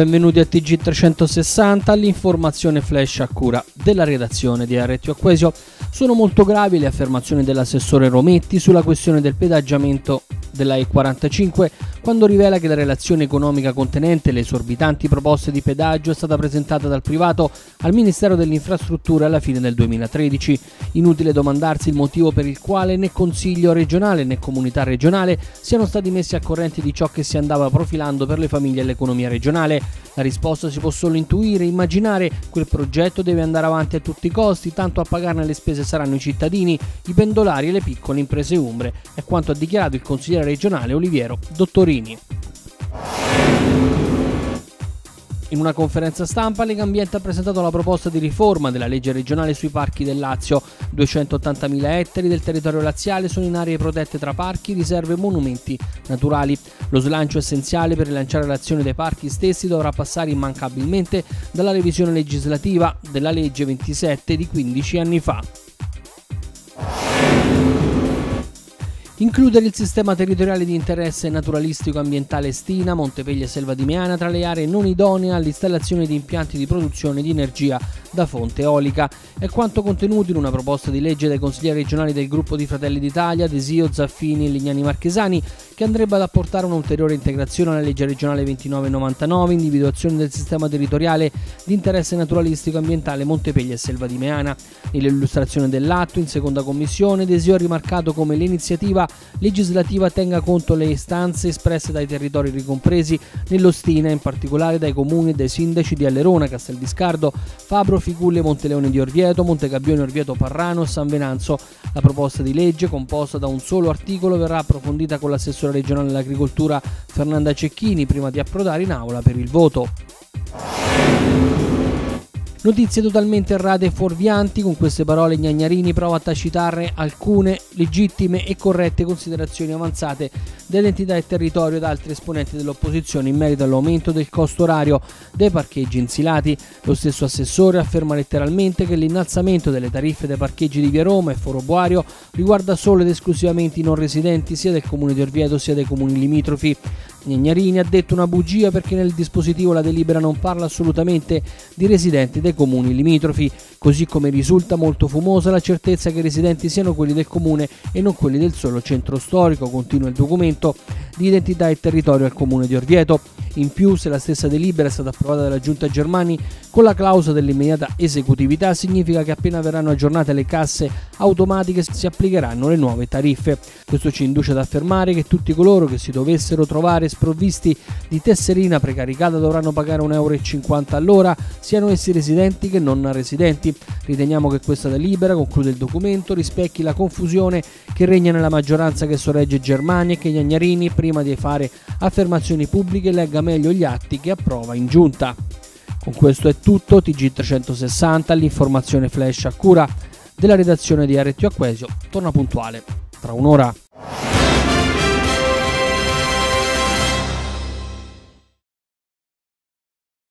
Benvenuti a TG360, l'informazione flash a cura della redazione di Arretio Acquesio. Sono molto gravi le affermazioni dell'assessore Rometti sulla questione del pedaggiamento della E45 quando rivela che la relazione economica contenente le esorbitanti proposte di pedaggio è stata presentata dal privato al Ministero delle Infrastrutture alla fine del 2013. Inutile domandarsi il motivo per il quale né Consiglio regionale né Comunità regionale siano stati messi a corrente di ciò che si andava profilando per le famiglie e l'economia regionale. La risposta si può solo intuire, immaginare, quel progetto deve andare avanti a tutti i costi, tanto a pagarne le spese saranno i cittadini, i pendolari e le piccole imprese umbre, è quanto ha dichiarato il consigliere regionale Oliviero Dottorini. In una conferenza stampa Legambiente ha presentato la proposta di riforma della legge regionale sui parchi del Lazio. 280.000 ettari del territorio laziale sono in aree protette tra parchi, riserve e monumenti naturali. Lo slancio essenziale per rilanciare l'azione dei parchi stessi dovrà passare immancabilmente dalla revisione legislativa della legge 27 di 15 anni fa. Includere il sistema territoriale di interesse naturalistico ambientale Stina, Montepeglia e Selva di Meana tra le aree non idonee all'installazione di impianti di produzione di energia da fonte eolica. È quanto contenuto in una proposta di legge dai consiglieri regionali del gruppo di Fratelli d'Italia, Desio, Zaffini e Lignani Marchesani, che andrebbe ad apportare un'ulteriore integrazione alla legge regionale 2999, individuazione del sistema territoriale di interesse naturalistico ambientale Montepeglia e Selva di Meana. Nell'illustrazione dell'atto, in seconda commissione, Desio ha rimarcato come l'iniziativa legislativa tenga conto le istanze espresse dai territori ricompresi nello Stina, in particolare dai comuni e dai sindaci di Allerona, Casteldiscardo, Fabro, Figulle, Monteleone di Orvieto, Montegabbione, Orvieto Parrano, San Venanzo. La proposta di legge, composta da un solo articolo, verrà approfondita con l'assessore regionale dell'agricoltura Fernanda Cecchini prima di approdare in aula per il voto. Notizie totalmente errate e fuorvianti, con queste parole Gnagnarini prova a tacitarne alcune legittime e corrette considerazioni avanzate da identità e territorio da altri esponenti dell'opposizione in merito all'aumento del costo orario dei parcheggi insilati. Lo stesso assessore afferma letteralmente che l'innalzamento delle tariffe dei parcheggi di Via Roma e Foro Boario riguarda solo ed esclusivamente i non residenti sia del comune di Orvieto sia dei comuni limitrofi. Gnagnarini ha detto una bugia perché nel dispositivo la delibera non parla assolutamente di residenti dei comuni limitrofi, così come risulta molto fumosa la certezza che i residenti siano quelli del comune e non quelli del solo centro storico, continua il documento di identità e territorio al comune di Orvieto. In più, se la stessa delibera è stata approvata dalla Giunta Germani con la clausola dell'immediata esecutività, significa che appena verranno aggiornate le casse automatiche si applicheranno le nuove tariffe. Questo ci induce ad affermare che tutti coloro che si dovessero trovare sprovvisti di tesserina precaricata dovranno pagare 1,50 euro all'ora, siano essi residenti che non residenti. Riteniamo che questa delibera, conclude il documento, rispecchi la confusione che regna nella maggioranza che sorregge Germania e che Gnagnarini, prima di fare affermazioni pubbliche, legga spiega meglio gli atti che approva in giunta. Con questo è tutto, TG360, l'informazione flash a cura della redazione di RTO Acquesio torna puntuale tra un'ora.